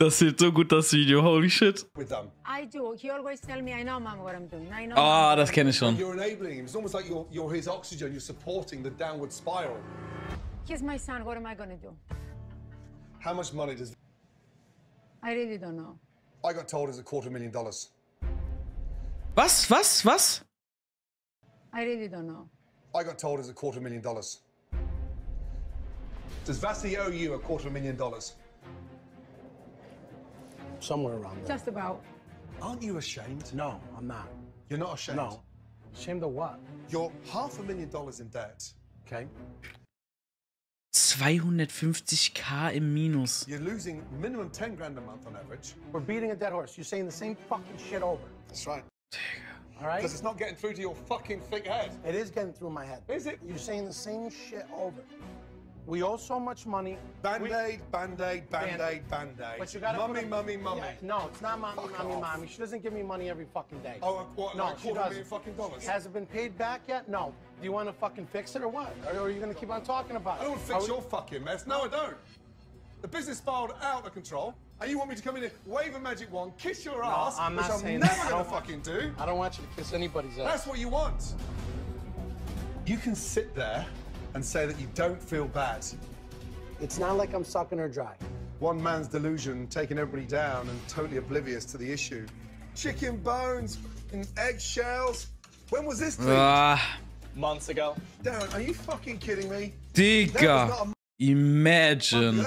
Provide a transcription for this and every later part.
Das wird so gut, das Video. Holy shit. with them. I do. He always tell me, I know, mom, what I'm doing. I know. Ah, Mom, das what kenne I'm ich schon. You're enabling him. It's almost like you're, you're his oxygen. You're supporting the downward spiral. doing. He's my son. What am I going to do? How much money does I really don't know. I got told is a quarter million dollars? Was? Was? Was? I really don't know. I got told is a quarter million dollars. Does Vasi owe you a quarter million dollars? Somewhere around there. Just about. Aren't you ashamed? No, I'm not. You're not ashamed. No. Ashamed of what? You're half a million dollars in debt. Okay. 250k im Minus. You're losing minimum 10 grand a month on average. We're beating a dead horse. You're saying the same fucking shit over. That's right. All right? Because it's not getting through to your fucking thick head. It is getting through my head. Is it? You're saying the same shit over. We owe so much money. Band We- aid, band aid, band aid, band aid. But you gotta Mummy, mummy, mummy. Yeah, no, it's not mommy, Fuck mommy, off. mommy. She doesn't give me money every fucking day. Oh, what, no, like she doesn't. fucking dollars? Has it been paid back yet? No. Do you want to fucking fix it or what? Or are you going to keep on talking about it? I don't fix we- your fucking mess. No, I don't. The business spiraled out of control, and you want me to come in here, wave a magic wand, kiss your ass, I'm which I'm never that. gonna fucking do. I don't want you to kiss anybody's ass. That's what you want. You can sit there and say that you don't feel bad. It's not like I'm sucking her dry. One man's delusion taking everybody down and totally oblivious to the issue. Chicken bones and eggshells. When was this? Ah, months ago. Darren, are you fucking kidding me? Digga. Imagine.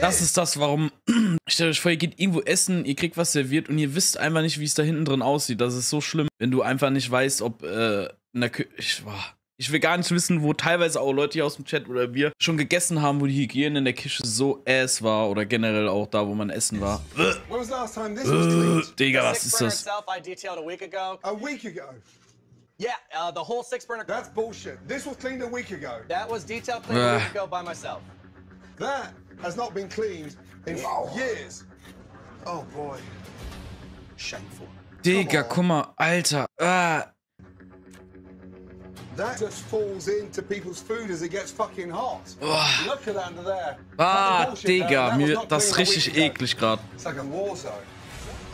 Das ist das, warum. Stellt euch vor, ihr geht irgendwo essen, ihr kriegt was serviert und ihr wisst einfach nicht, wie es da hinten drin aussieht. Das ist so schlimm, wenn du einfach nicht weißt, ob äh, in der Küche. Ich, boah. Ich will gar nicht wissen, wo teilweise auch Leute hier aus dem Chat oder wir schon gegessen haben, wo die Hygiene in der Küche so ass war oder generell auch da, wo man essen war. Cleaned? Digga, was ist das? Yeah, uh, the whole six burner. That's bullshit. This was cleaned a week ago. That was detailed cleaned a week ago by myself. That has not been cleaned in years. Oh boy. Shameful. Digga, guck mal, Alter. Ah, That just falls into people's food as it gets fucking hot. Uah. Look at that under there. ah Fucking bullshit, Digga, Darren. That mir das ist richtig eklig gerade. It's like a war zone.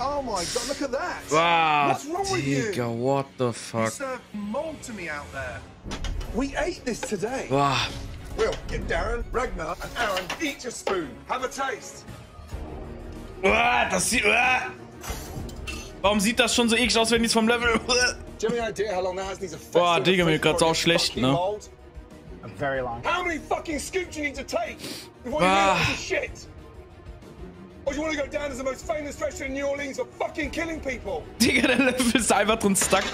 Oh my god, look at that. Ah, What's wrong with you? Digga, what the You fuck. served mold to me out there. We ate this today. Ah, Will, get Darren, Ragnar, and Aaron each a spoon. Have a taste. ah, das sieht. Ah. Warum sieht das schon so eklig aus, wenn die es vom Level. Do you have any idea how long that has needs a Boah, Digga, mir it auch schlecht, ne? mold? Very long. How many fucking scoops do you need to take before you Ah. realize shit? Or do you want to go down as the most famous restaurant in New Orleans for fucking killing people? Digga, der Level ist einfach drin stuck.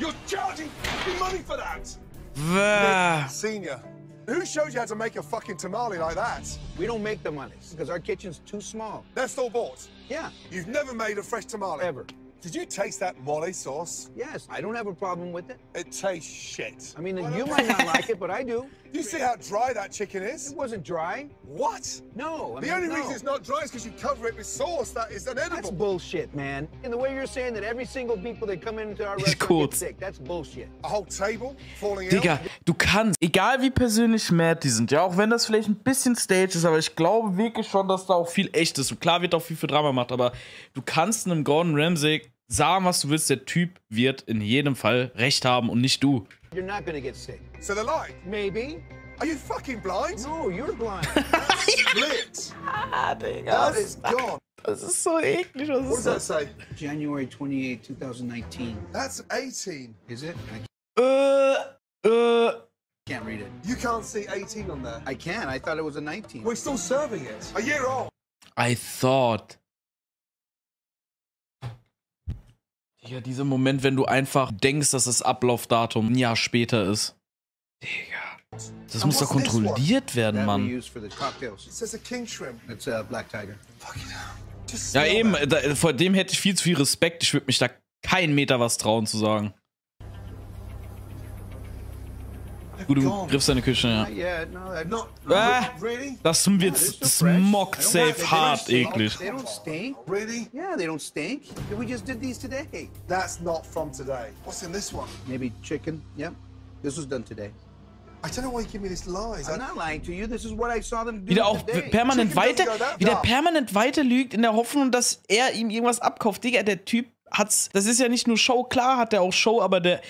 You're charging fucking money for that. Senior, who showed you how to make a fucking tamale like that? We don't make tamales because our kitchen's too small. They're store bought. Yeah, You've never made a fresh tamale. ever. Did you taste that mole sauce? Yes, I don't have a problem with it. It tastes shit. I mean, you might not like it, but I do. You see how dry that chicken is? It wasn't dry. What? No, I The mean, only no. reason it's not dry is because you cover it with sauce that is That's unedible. bullshit, man. And the way you're saying that every single people that come into our Ist restaurant kurz. get sick, that's bullshit. A whole table falling Digga, du kannst, egal wie persönlich mad die sind, ja, auch wenn das vielleicht ein bisschen Stage ist, aber ich glaube wirklich schon, dass da auch viel echt ist. Und klar wird auch viel für Drama gemacht, aber du kannst einem Gordon Ramsay sagen, was du willst, der Typ wird in jedem Fall recht haben und nicht du. You're not gonna get sick. So they're lying. Maybe. Are you fucking blind? No, you're blind. Split. That is gone. Das ist so eklig, was What does that say? January 28, 2019. That's 18. Is it? I Äh, äh, can't read it. You can't see 18 on there. I can. I thought it was a 19. We're still serving it. A year old. I thought. Digga, dieser Moment, wenn du einfach denkst, dass das Ablaufdatum ein Jahr später ist. Digga. Das muss doch kontrolliert werden, Mann. Ja, eben, da, vor dem hätte ich viel zu viel Respekt. Ich würde mich da keinen Meter was trauen zu sagen. Gut, du griffst deine Küche, ja. Ah. really? Das wird, das mockt safe hart eklig. They don't stink. Really? Yeah, they don't stink. We just did these today. That's not from today. What's in this one? Maybe chicken. Yep. This was done today. I don't know why you give me these lies. I'm not lying to you. This is what I saw them do Wieder auch today. permanent weiter, wieder permanent weiter lügt in der Hoffnung, dass er ihm irgendwas abkauft. Digga, der Typ hat's, das ist ja nicht nur Show, klar hat er auch Show, aber der,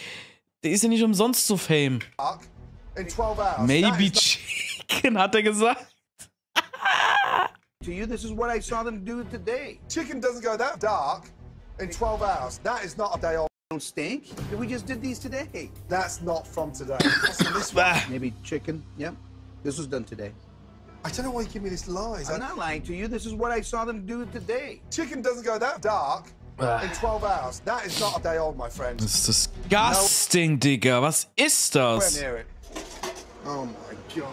der ist ja nicht umsonst so Fame. dark in 12 hours. Maybe is not- Chicken, hat er gesagt. To you, this is what I saw them do today. chicken doesn't go that dark in 12 hours. That is not a day old. Don't stink. We just did these today. That's not from today. This one? Maybe chicken. Yep. This was done today. I don't know why you give me these lies. I'm I- not lying to you. This is what I saw them do today. chicken doesn't go that dark in 12 hours. That is not a day old, my friend. Das ist disgusting, Digga. Was ist Nowhere das? Oh my god.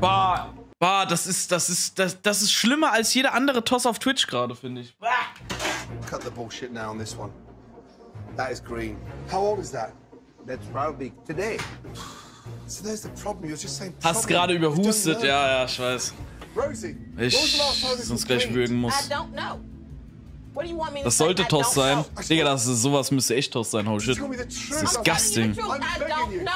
Bah, bah, das ist, das ist, das, das ist schlimmer als jeder andere Toss auf Twitch gerade, finde ich. Cut the bullshit now on this one. That is green. How old is that? That's probably today. So there's the problem. You're just saying. Hast problem. gerade You don't überhustet, ja, ja, ich weiß. Rosie, Ich sonst gleich würgen I muss. don't know. Das say? sollte Toss sein. Digga, das ist, sowas müsste echt Toss sein. Oh shit. Das ist I'm telling you disgusting.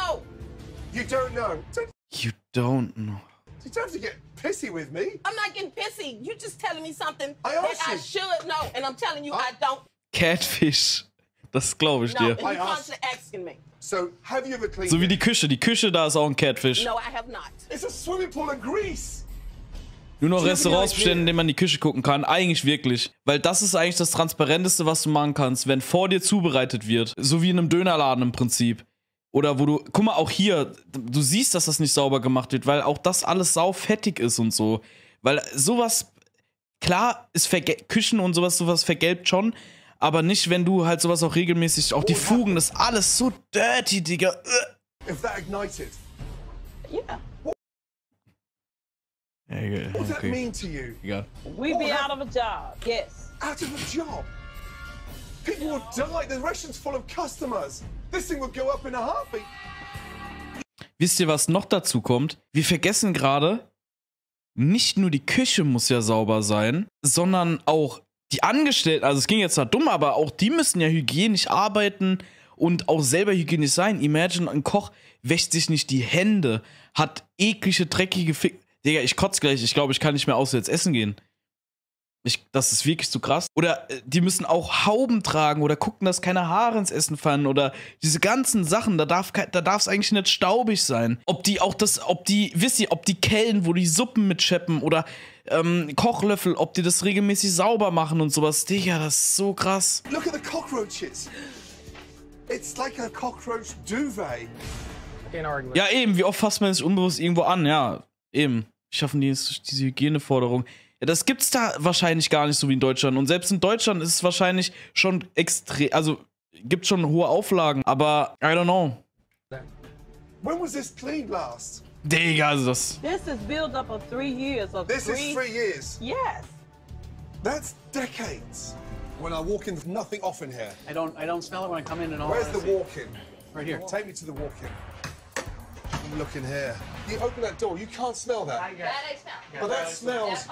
You. don't know. Don't, You don't know. you don't have to get pissy with me. I'm not getting pissy. You're just telling me something I that asked I should know, and I'm telling you I don't Catfish. Das glaube ich know. dir. And you're I asked- constantly asking me. So, have you ever cleaned So wie die Küche. Die Küche, da ist auch ein Catfish. No, I have not. It's a swimming pool in Greece. Nur noch Restaurants bestellen, in denen man in die Küche gucken kann. Eigentlich wirklich. Weil das ist eigentlich das Transparenteste, was du machen kannst, wenn vor dir zubereitet wird. So wie in einem Dönerladen im Prinzip. Oder wo du, guck mal, auch hier, du siehst, dass das nicht sauber gemacht wird, weil auch das alles saufettig ist und so. Weil sowas, klar, ist Verge Küchen und sowas, sowas vergelbt schon, aber nicht, wenn du halt sowas auch regelmäßig, auch die Fugen, das ist alles so dirty, Digga. Ugh. If that ignited, Yeah. Okay, what does that mean to you? We'd be out of a job. Yes. Out of a job. People would die. The restaurant's full of customers. This thing would go up in a heartbeat. Wisst ihr, was noch dazu kommt? Wir vergessen gerade, nicht nur die Küche muss ja sauber sein, sondern auch die Angestellten, also es ging jetzt zwar dumm, aber auch die müssen ja hygienisch arbeiten und auch selber hygienisch sein. Imagine, ein Koch wäscht sich nicht die Hände, hat eklige, dreckige Fick. Digga, ich kotz gleich, ich glaube, ich kann nicht mehr auswärts essen gehen. Ich, das ist wirklich zu krass. Oder äh, die müssen auch Hauben tragen oder gucken, dass keine Haare ins Essen fallen oder diese ganzen Sachen, da darf da darf es eigentlich nicht staubig sein. Ob die auch das, ob die, wisst ihr, ob die Kellen, wo die Suppen mitscheppen oder ähm, Kochlöffel, ob die das regelmäßig sauber machen und sowas. Digga, das ist so krass. Look at the cockroaches. It's like a cockroach duvet. Ja, eben, wie oft fasst man sich unbewusst irgendwo an? Ja, eben. Schaffen die jetzt diese Hygieneforderung. Ja, das gibt's da wahrscheinlich gar nicht so wie in Deutschland. Und selbst in Deutschland ist es wahrscheinlich schon extrem, also gibt schon hohe Auflagen, aber I don't know. When was this cleaned last? Digga, also das. This is build up of three years of This three. is three years. Yes. That's decades. When I walk in, there's nothing off in here. I don't I don't smell it when I come in and all. Where's the walk-in? Right here. Take me to the walk-in. I'm looking here. You open that door, you can't smell that. That I smell. But that smells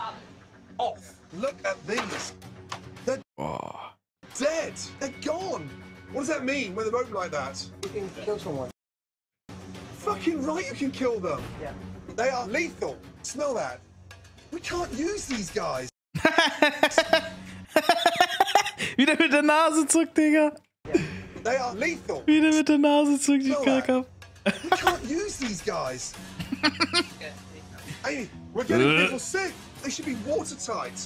off. Look at these. They're dead. They're gone. What does that mean when they're open like that? You can kill someone. Fucking right, you can kill them. Yeah. They are lethal. Smell that. We can't use these guys. Wieder mit der Nase zurück, Digga. They are lethal. Wieder mit der Nase zurück, die ich Kack that. We can't use these guys. Amy, we're getting people sick. They should be watertight.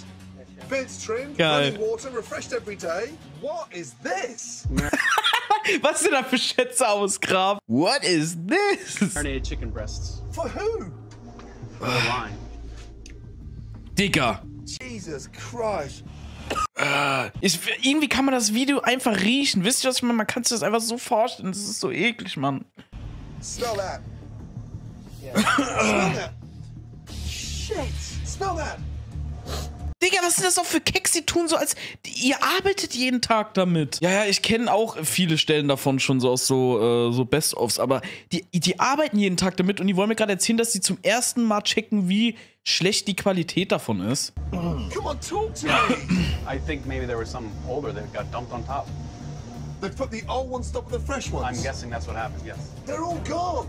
Beds trimmed, Geil. running water, refreshed every day. What is this? Was sind da für Schätze ausgraben? What is this? Marinated chicken breasts. For who? For the line. Digga. Jesus Christ. Ich, irgendwie kann man das Video einfach riechen. Wisst ihr, was ich meine? Man kann sich das einfach so vorstellen. Das ist so eklig, Mann. Smell that. Smell that. Shit. That. Digga, was sind das auch für Keks, die tun so als. Ihr arbeitet jeden Tag damit. Ja, ja, ich kenne auch viele Stellen davon schon so aus so, äh, so Best-ofs, aber die, die arbeiten jeden Tag damit und die wollen mir gerade erzählen, dass sie zum ersten Mal checken, wie schlecht die Qualität davon ist. Come on, talk to me. I think maybe there was some older that got dumped on top. They've put the old ones top of the fresh ones. I'm guessing that's what happened, yes. They're all gone.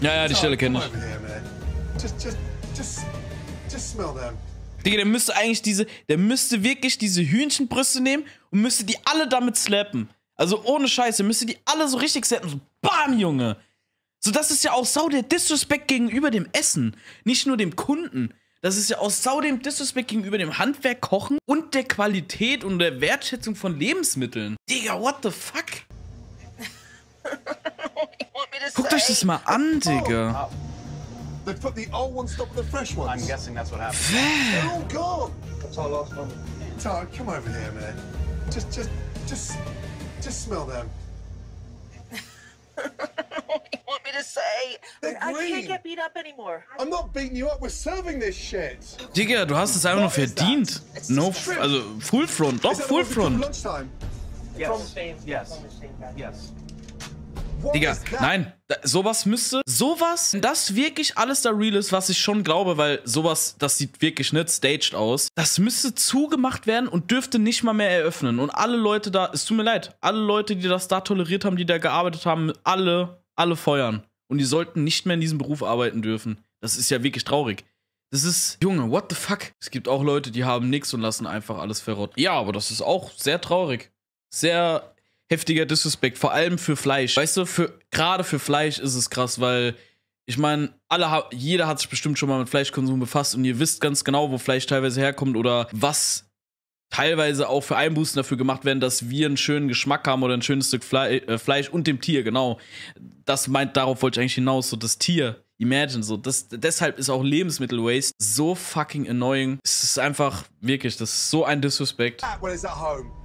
Ja, ja, die Stelle kenne ich. Just, just, just. Digga, der müsste eigentlich diese, der müsste wirklich diese Hühnchenbrüste nehmen und müsste die alle damit slappen. Also ohne Scheiße, müsste die alle so richtig slappen. So, bam, Junge. So, das ist ja auch sau der Disrespect gegenüber dem Essen. Nicht nur dem Kunden. Das ist ja auch sau dem Disrespect gegenüber dem Handwerk, Kochen und der Qualität und der Wertschätzung von Lebensmitteln. Digga, what the fuck? Guckt euch das mal an, Digga. They've put the old ones top of the fresh ones. I'm guessing that's what happened. They're all gone. That's our last one. Tara, come over here, man. Just, just, just, just smell them. what do You want me to say? They're I green. can't get beat up anymore. I'm not beating you up. We're serving this shit. Digga, du hast es einfach nur verdient. No, also Full Front, doch Is that the Full ones we cook Front. Lunchtime. Yes. Yes. Yes. Digga, nein, da, sowas müsste, sowas, wenn das wirklich alles da real ist, was ich schon glaube, weil sowas, das sieht wirklich nicht staged aus, das müsste zugemacht werden und dürfte nicht mal mehr eröffnen. Und alle Leute da, es tut mir leid, alle Leute, die das da toleriert haben, die da gearbeitet haben, alle, alle feuern. Und die sollten nicht mehr in diesem Beruf arbeiten dürfen. Das ist ja wirklich traurig. Das ist, Junge, what the fuck? Es gibt auch Leute, die haben nichts und lassen einfach alles verrotten. Ja, aber das ist auch sehr traurig. Sehr heftiger Disrespect, vor allem für Fleisch. Weißt du, für gerade für Fleisch ist es krass, weil ich meine, alle jeder hat sich bestimmt schon mal mit Fleischkonsum befasst und ihr wisst ganz genau, wo Fleisch teilweise herkommt oder was teilweise auch für Einbußen dafür gemacht werden, dass wir einen schönen Geschmack haben oder ein schönes Stück Fle äh, Fleisch und dem Tier, genau. Das meint, darauf wollte ich eigentlich hinaus, so das Tier. Imagine, so. Das, deshalb ist auch Lebensmittel-Waste so fucking annoying. Es ist einfach, wirklich, das ist so ein Disrespect. That it's at home.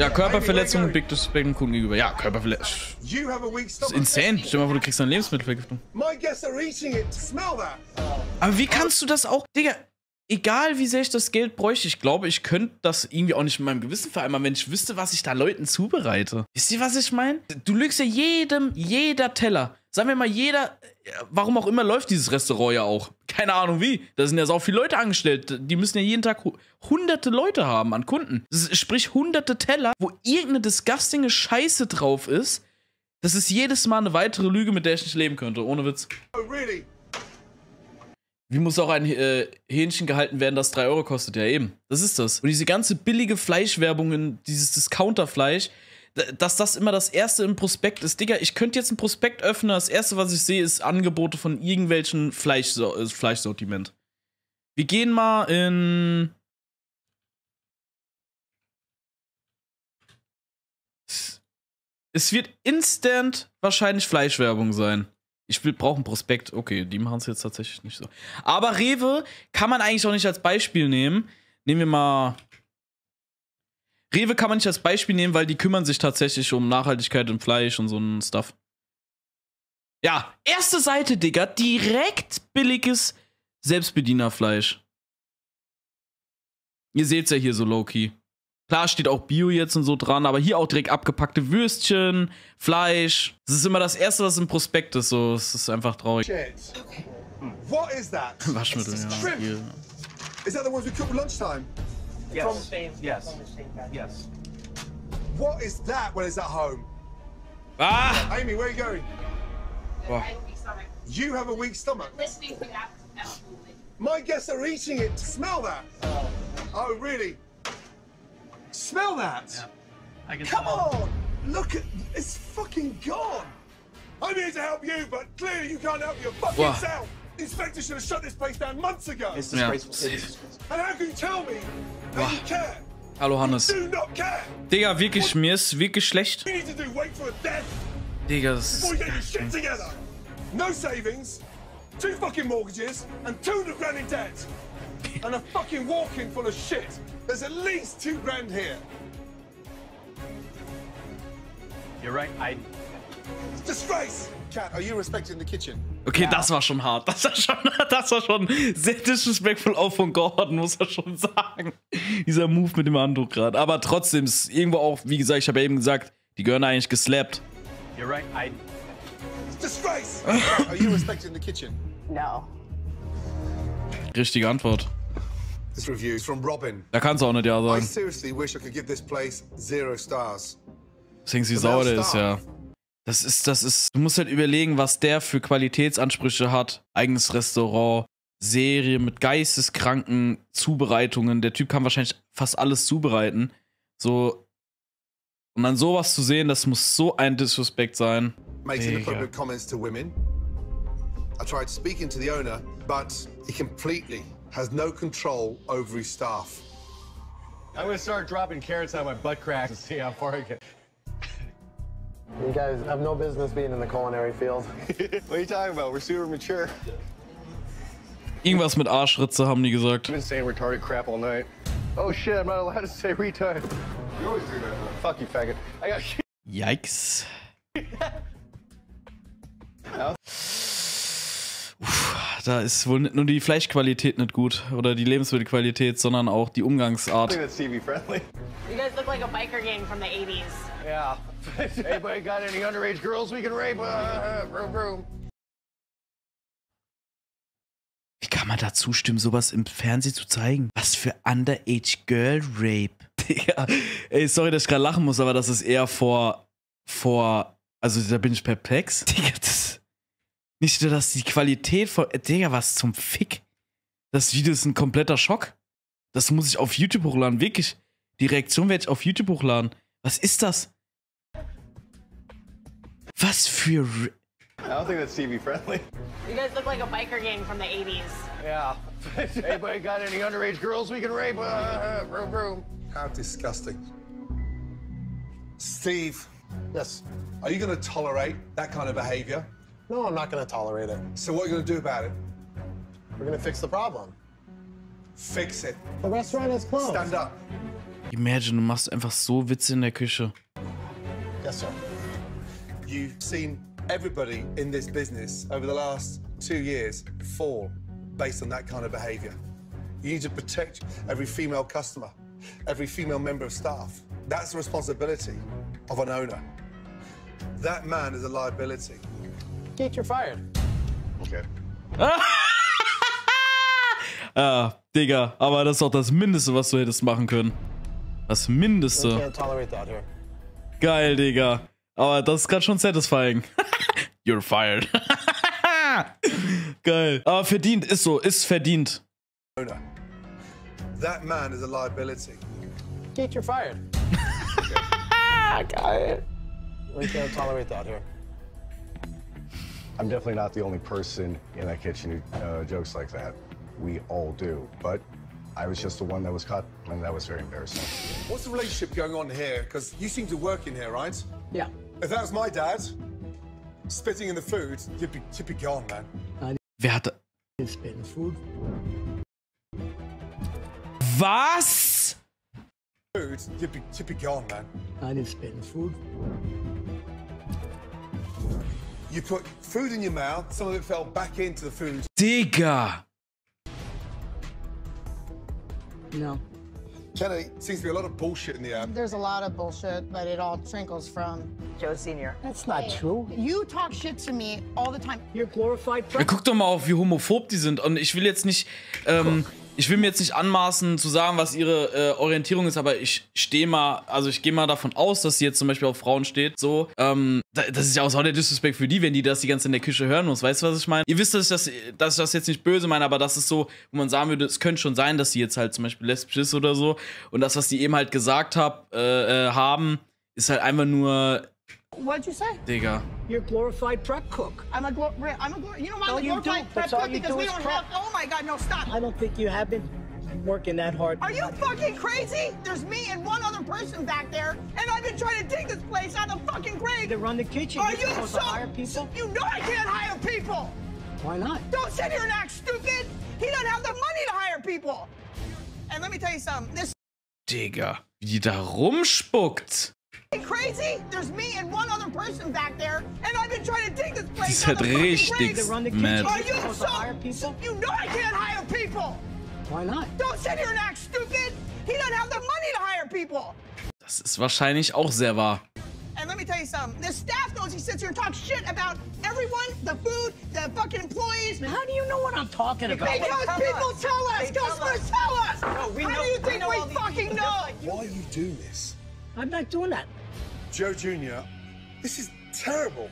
Ja, Körperverletzung und Big Disrespect dem Kunden gegenüber. Ja, Körperverletzung. Das ist insane. Stell dir mal vor, du kriegst eine Lebensmittelvergiftung. My guests are eating it. Smell that. Aber wie kannst du das auch, Digga, egal wie sehr ich das Geld bräuchte, ich glaube, ich könnte das irgendwie auch nicht mit meinem Gewissen vereinbaren, wenn ich wüsste, was ich da Leuten zubereite. Wisst ihr, was ich meine? Du lügst ja jedem, jeder Teller. Sagen wir mal, jeder, warum auch immer läuft dieses Restaurant ja auch. Keine Ahnung wie. Da sind ja so viele Leute angestellt. Die müssen ja jeden Tag hu- hunderte Leute haben an Kunden. Sprich, hunderte Teller, wo irgendeine disgustinge Scheiße drauf ist. Das ist jedes Mal eine weitere Lüge, mit der ich nicht leben könnte. Ohne Witz. Oh, really? Wie muss auch ein äh, Hähnchen gehalten werden, das 3 Euro kostet? Ja, eben. Das ist das. Und diese ganze billige Fleischwerbung, in dieses Discounterfleisch, dass das immer das erste im Prospekt ist. Digga, ich könnte jetzt ein Prospekt öffnen, das erste, was ich sehe, ist Angebote von irgendwelchen Fleisch äh, Fleischsortiment. Wir gehen mal in. Es wird instant wahrscheinlich Fleischwerbung sein. Ich brauche ein Prospekt. Okay, die machen es jetzt tatsächlich nicht so. Aber Rewe kann man eigentlich auch nicht als Beispiel nehmen. Nehmen wir mal. Rewe kann man nicht als Beispiel nehmen, weil die kümmern sich tatsächlich um Nachhaltigkeit im Fleisch und so ein Stuff. Ja, erste Seite, Digga. Direkt billiges Selbstbedienerfleisch. Ihr seht's ja hier so low-key. Klar steht auch Bio jetzt und so dran, aber hier auch direkt abgepackte Würstchen, Fleisch. Das ist immer das Erste, was im Prospekt ist. So, es ist einfach traurig. Shit. What is that? Waschmittel, ja. Hier. Is that the ones we cook at lunchtime? Yes. Yes. Yes. What is that when it's at home? Ah! Amy, where are you going? Boah. You have a weak stomach. Listening to that, absolutely. My guests are eating it. Smell that. Oh, really? Smell that. I can Come smell- on. Look at it's fucking gone. I'm here to help you, but clearly you can't help your fucking Wow. self. The inspector should have shut this place down months ago. It's Yeah. disgraceful. It is disgraceful. And how can you tell me that you care? Hallo Hannes. Do not care. Digga, wirklich, mir ist wirklich schlecht. You need to do wait for a death Digga, das before you ist. get your shit together. No savings, two fucking mortgages, and 200 grand in debt. And a fucking walk-in full of shit. There's at least two grand here. You're right. I. Okay, das war schon hart. Das war schon, das war schon sehr disrespectful auch von Gordon, muss er schon sagen. Dieser Move mit dem Handtuch gerade. Aber trotzdem ist irgendwo auch, wie gesagt, ich habe ja eben gesagt, die gehören eigentlich geslappt. You're right. I. Disgrace. are you respecting the kitchen? No. Richtige Antwort. This review is from Robin. Da kannst du auch nicht ja I sagen. seriously wish I could give this place zero stars. Deswegen wie sauer der ist, ja. Das ist, das ist, du musst halt überlegen, was der für Qualitätsansprüche hat. Eigenes Restaurant, Serie mit geisteskranken Zubereitungen. Der Typ kann wahrscheinlich fast alles zubereiten. So. Und dann sowas zu sehen, das muss so ein Disrespect sein. Makes inappropriate comments to women. I tried speaking to the owner, but he completely has no control over his staff. I'm gonna start dropping carrots out of my butt crack and see how far I get. You guys have no business being in the culinary field. what are you talking about? We're super mature. Irgendwas mit Arschritze haben die gesagt. I've been saying retarded crap all night. Oh shit, I'm not allowed to say retard. You always do that. Fuck you, faggot. I got Yikes. da ist wohl nicht nur die Fleischqualität nicht gut oder die Lebensmittelqualität, sondern auch die Umgangsart. You guys look like a biker gang from the 80s. Yeah. Anybody got any underage girls we can rape? Uh, vroom, vroom. Wie kann man da zustimmen, sowas im Fernsehen zu zeigen? Was für Underage Girl Rape. Digga, ey, sorry, dass ich gerade lachen muss, aber das ist eher vor, vor, also da bin ich perplex. Digga, das, nicht nur, dass die Qualität von, Digga, was zum Fick? Das Video ist ein kompletter Schock. Das muss ich auf YouTube hochladen, wirklich. Die Reaktion werde ich auf YouTube hochladen. Was ist das? Was für... Ra- I don't think that's TV friendly. You guys look like a biker gang from the 80s. Yeah. Anybody got any underage girls we can rape? Uh, vroom, vroom. How disgusting. Steve, Yes. are you going to tolerate that kind of behavior? No, I'm not going to tolerate it. So what are you going to do about it? We're going to fix the problem. Fix it. The restaurant is closed. Stand up. Imagine, du machst einfach so Witze in der Küche. Yes, sir. You've seen everybody in this business over the last two years fall based on that kind of behavior. You need to protect every female customer, every female member of staff. That's the responsibility of an owner. That man is a liability. Geek, you're fired. Okay. Ah, Digga, aber das ist doch das Mindeste, was du hättest machen können. Das Mindeste. Geil, Digga. Aber das ist gerade schon satisfying. You're fired. Geil. Aber verdient, ist so, ist verdient. That man is a liability. Geek, you're fired. We can't tolerate that here. I'm definitely not the only person in that kitchen who uh, jokes like that. We all do. But I was just the one that was caught, and that was very embarrassing. What's the relationship going on here? Because you seem to work in here, right? Yeah. If that was my dad spitting in the food, you'd be, you'd be gone, man. Wer hatte. Spit in food. Was? Food, you'd be, you'd be gone, man. I didn't spit in food. You put food in your mouth, some of it fell back into the food. Digga. No. Kenny, seems to be a lot of bullshit in the air. There's a lot of bullshit, but it all trickles from. Joe Sr. That's not true. You talk shit to me all the time. You're glorified Ja, guck doch mal auf, wie homophob die sind. Und ich will jetzt nicht, ähm, ich will mir jetzt nicht anmaßen zu sagen, was ihre äh, Orientierung ist, aber ich stehe mal, also ich gehe mal davon aus, dass sie jetzt zum Beispiel auf Frauen steht. So, ähm, da- das ist ja auch so der Disrespect für die, wenn die das die ganze Zeit in der Küche hören muss. Weißt du, was ich meine? Ihr wisst, dass ich das, dass ich das jetzt nicht böse meine, aber das ist so, wo man sagen würde, es könnte schon sein, dass sie jetzt halt zum Beispiel lesbisch ist oder so. Und das, was die eben halt gesagt hab, äh, äh, haben, ist halt einfach nur, What'd you say? Digga. You're a glorified prep cook. I'm a glor- I'm a glor- you know why I'm a you do- glorified prep that's all cook you because do we don't prep. have. Oh my God, no, stop! I don't think you have been working that hard. Are you fucking crazy? There's me and one other person back there, and I've been trying to dig this place out of the fucking grave. To run the kitchen, Are you're you supposed so? to hire people. You know I can't hire people. Why not? Don't sit here and act stupid. He doesn't have the money to hire people. And let me tell you something. This Digga. Wie die da rumspuckt. Is crazy. There's me and one other person back there, and I've been trying to dig this Die place ist out halt of the fucking richtig grave. To run the kitchen, mad. Are you're so? to hire people. You know I can't hire people. Why not? Don't sit here and act stupid. He doesn't have the money to hire people. Das ist wahrscheinlich auch sehr wahr. And let me tell you something. The staff knows he sits here and talks shit about everyone, the food, the fucking employees. How do you know what I'm talking about? Because people tell us, customers tell us. No, we How know- do you we think know we fucking people know? Why are you doing this? I'm not doing that. Joe Jr., this is terrible.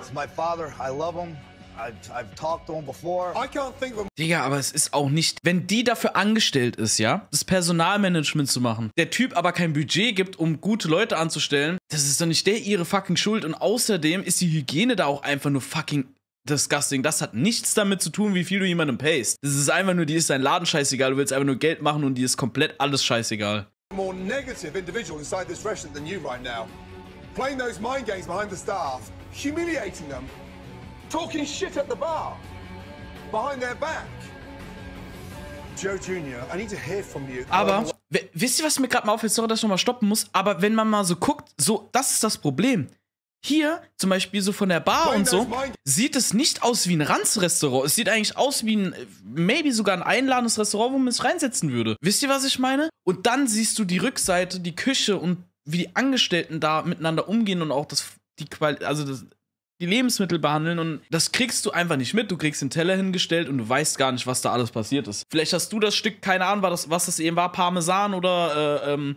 It's my father. I love him. I've, I've talked to him before. I can't think of a Digga, aber es ist auch nicht, wenn die dafür angestellt ist, ja, das Personalmanagement zu machen, der Typ aber kein Budget gibt, um gute Leute anzustellen, das ist doch nicht der ihre fucking Schuld. Und außerdem ist die Hygiene da auch einfach nur fucking disgusting. Das hat nichts damit zu tun, wie viel du jemandem payst. Das ist einfach nur, die ist dein Laden scheißegal, du willst einfach nur Geld machen und die ist komplett alles scheißegal. more negative individual inside this restaurant than you right now. Playing those mind games behind the staff, humiliating them, talking shit at the bar, behind their back. Joe Jr., I need to hear from you. Aber wisst ihr, was mir gerade mal auffällt? Sorry, dass ich nochmal stoppen muss. Aber wenn man mal so guckt, so, das ist das Problem. Hier, zum Beispiel so von der Bar und so, sieht es nicht aus wie ein Ranzrestaurant. Es sieht eigentlich aus wie ein, maybe sogar ein einladendes Restaurant, wo man es reinsetzen würde. Wisst ihr, was ich meine? Und dann siehst du die Rückseite, die Küche und wie die Angestellten da miteinander umgehen und auch das, die Quali also das, die Lebensmittel behandeln und das kriegst du einfach nicht mit. Du kriegst den Teller hingestellt und du weißt gar nicht, was da alles passiert ist. Vielleicht hast du das Stück, keine Ahnung, war das, was das eben war, Parmesan oder äh, ähm,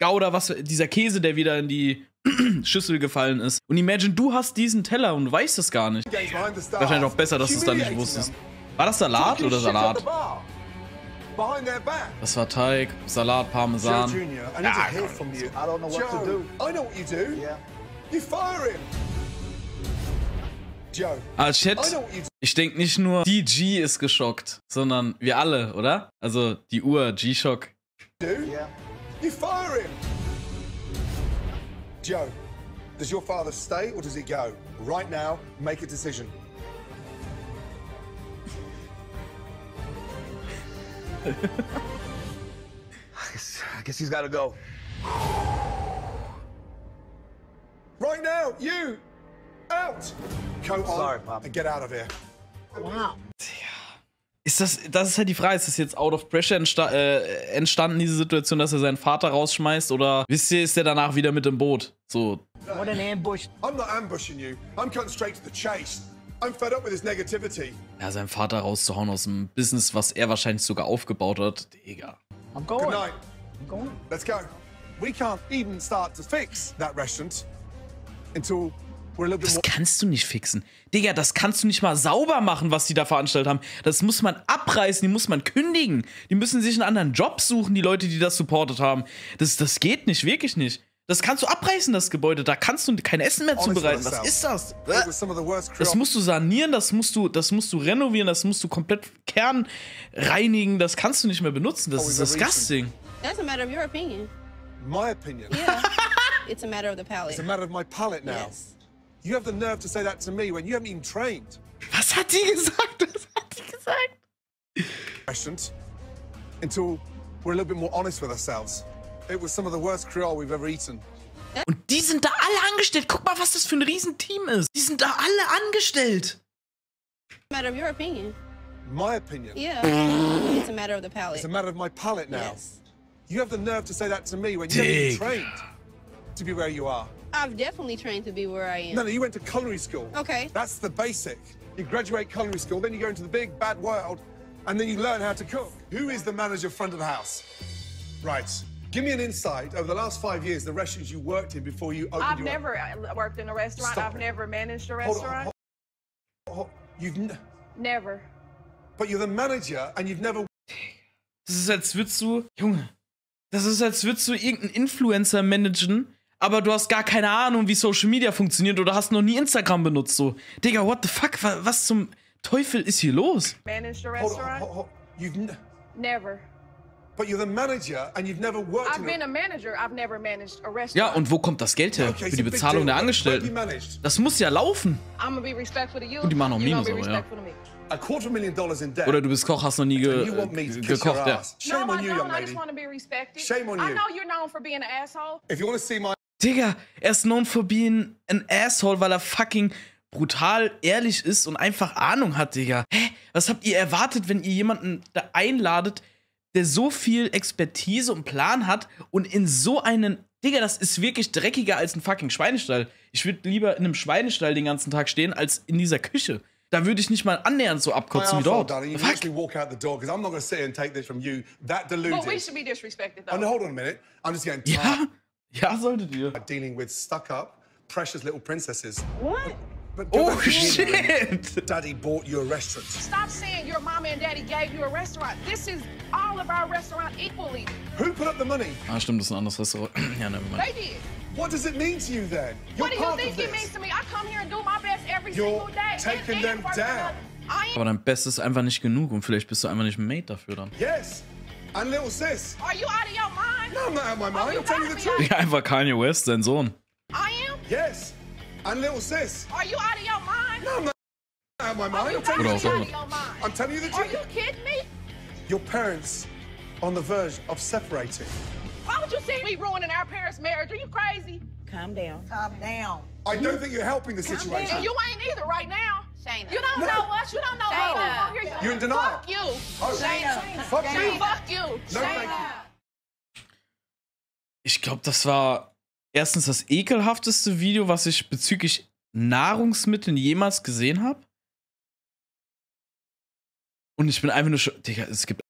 Gouda, was dieser Käse, der wieder in die Schüssel gefallen ist. Und imagine, du hast diesen Teller und du weißt es gar nicht. Wahrscheinlich auch besser, dass du es dann nicht wusstest. War das Salat oder Salat? Das war Teig, Salat, Parmesan. Ja, Ah, Chat, ich denke nicht nur die G ist geschockt, sondern wir alle, oder? Also die Uhr, G-Shock. Joe, does your father stay or does he go? Right now, make a decision. I guess, I guess he's got to go. Right now, you out. Coat on Sorry, Pop. and get out of here. Wow. Ist das, das ist halt die Frage, ist das jetzt out of pressure entsta äh, entstanden, diese Situation, dass er seinen Vater rausschmeißt? Oder wisst ihr, ist er danach wieder mit im Boot? So, What an ambush. I'm not ambushing you. I'm cutting straight to the chase. I'm fed up with this negativity. ja, seinen Vater rauszuhauen aus dem Business, was er wahrscheinlich sogar aufgebaut hat. Digga. I'm Good going. night. I'm going. Let's go. We can't even start to fix that restaurant until we're a little bit Das kannst du nicht fixen. Digga, das kannst du nicht mal sauber machen, was die da veranstaltet haben. Das muss man abreißen, die muss man kündigen. Die müssen sich einen anderen Job suchen, die Leute, die das supportet haben. Das, das geht nicht, wirklich nicht. Das kannst du abreißen, das Gebäude. Da kannst du kein Essen mehr zubereiten. Was ist das? Das musst du sanieren, das musst du, das musst du renovieren, das musst du komplett kernreinigen. Das kannst du nicht mehr benutzen. Das ist disgusting. That's a matter of your opinion. My opinion. Yeah. it's a matter of the palate. It's a matter of my palate now. Yes. You have the nerve to say that to me when you haven't even trained. Was hat die gesagt? Was hat die gesagt? Restaurant until we're a little bit more honest with ourselves. It was some of the worst Creole we've ever eaten. Und die sind da alle angestellt. Guck mal, was das für ein Riesenteam ist. Die sind da alle angestellt. a matter of your opinion. My opinion. Yeah. Mm. it's a matter of the palate. It's a matter of my palate now. Yes. You have the nerve to say that to me when you haven't even trained to be where you are. I've definitely trained to be where I am. No, no, you went to culinary school. Okay. That's the basic. You graduate culinary school, then you go into the big bad world, and then you learn how to cook. Who is the manager front of the house? Right. Give me an insight over the last five years, the restaurants you worked in before you opened I've your never uh, worked in a restaurant. Stop I've it. never managed a Hold on, restaurant. hold- hold- You've n- Never. but you're the manager and you've never Das ist, als würdest du. Junge. Das ist, als würdest du irgendeinen Influencer managen, aber du hast gar keine Ahnung, wie Social Media funktioniert oder hast noch nie Instagram benutzt. So, Digga, what the fuck? Wa- Was zum Teufel ist hier los? Managed a hold on, restaurant. you've n- Never. But you're the manager and you've never worked I've in been a manager. I've never managed a Ja, restaurant. und wo kommt das Geld her? Okay, Für die Bezahlung der Angestellten. Das muss ja laufen. I'm gonna be respectful to you. Und die machen auch Minus, be aber ja. respectful to me. a quarter million dollars in debt. Oder du bist Koch, hast noch nie ge gekocht. Ja. Shame no, on I you, young I lady. just want to be respected. Shame on I you. know you're known for being an asshole. If you want to see my Digga, er ist known for being an asshole, weil er fucking brutal ehrlich ist und einfach Ahnung hat, Digga. Hä? Was habt ihr erwartet, wenn ihr jemanden da einladet, der so viel Expertise und Plan hat und in so einen. Digga, das ist wirklich dreckiger als ein fucking Schweinestall. Ich würde lieber in einem Schweinestall den ganzen Tag stehen, als in dieser Küche. Da würde ich nicht mal annähernd so abkotzen wie dort. darling, you Fuck. literally walk out the door because I'm not going to sit and take this from you. That deluded. But we should be disrespected though. No, hold on a minute. I'm just getting Ja, tired ja, solltet ihr. dealing with stuck-up, precious little princesses. What? But Oh, shit. Daddy bought you a restaurant. Stop saying your mama and daddy gave you a restaurant. This is all of our restaurant equally. Who put up the money? Ah, stimmt, das ist ein anderes Restaurant. ja, never mind. They did. What does it mean to you then? You're what do you think it means to me? I come here and do my best every You're single day. and- taking and them down. hard. I am. Aber dein Bestes ist einfach nicht genug und vielleicht bist du einfach nicht ein Mate dafür dann. Yes. And little sis. Are you out of your mind? No, I'm not out of my mind. you I'm telling you gotta the truth. Ja, einfach Kanye West, sein Sohn. I am. Yes. And little sis. Are you out of your mind? No, I'm not out of my mind. you I'm telling you the out truth. of your mind. I'm telling you the Are you kidding me? Your parents on the verge of separating. Why would you see me ruining our parents' marriage? Are you crazy? Calm down. Calm down. I don't think you're helping the situation. And you ain't either right now. Shayna. You don't No. know us. You don't know Shayna. us. You're in denial. Fuck you. Oh, fuck me. Fuck you. No, thank you. Ich glaube, das war erstens das ekelhafteste Video, was ich bezüglich Nahrungsmitteln jemals gesehen habe. Und ich bin einfach nur schon. Digga, es gibt